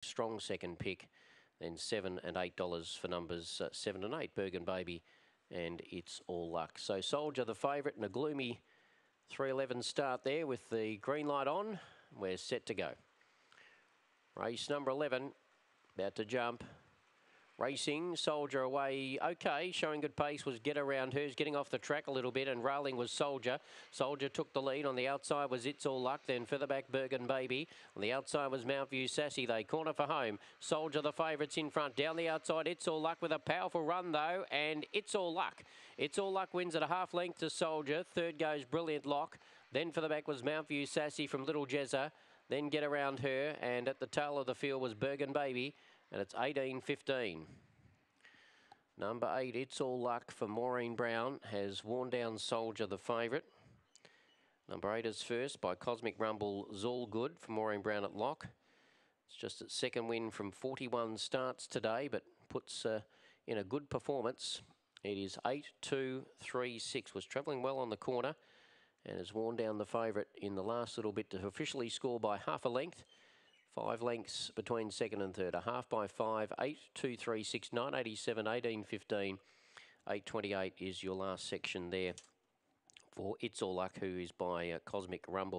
strong second pick. Then seven and eight dollars for numbers uh, seven and eight. Bergen Baby, and it's all luck. So Soldier the favourite and a gloomy 311 start there with the green light on. We're set to go. Race number 11, about to jump. Racing, Soldier away, okay, showing good pace was Get Around Hers, getting off the track a little bit, and railing was Soldier. Soldier took the lead. On the outside was It's All Luck, then further back Bergen Baby. On the outside was Mount View Sassy. They corner for home. Soldier the favourites in front. Down the outside, It's All Luck with a powerful run though, and It's All Luck. It's All Luck wins at a half length to Soldier. Third goes Brilliant Lock. Then for the back was Mount View Sassy from Little Jezza. Then Get Around Her, and at the tail of the field was Bergen Baby, and it's 18-15. Number eight, It's All Luck for Maureen Brown, has worn down Soldier, the favourite. Number eight is first by Cosmic Rumble, All Good for Maureen Brown at lock. It's just its second win from 41 starts today, but puts uh, in a good performance. It is 8 2 3 6. Was travelling well on the corner and has worn down the favourite in the last little bit to officially score by half a length. Five lengths between second and third. A half by five, eight, two, three, six, nine, eighty-seven, eighteen, fifteen, eight, twenty-eight is your last section there for It's All Luck, who is by uh, Cosmic Rumble.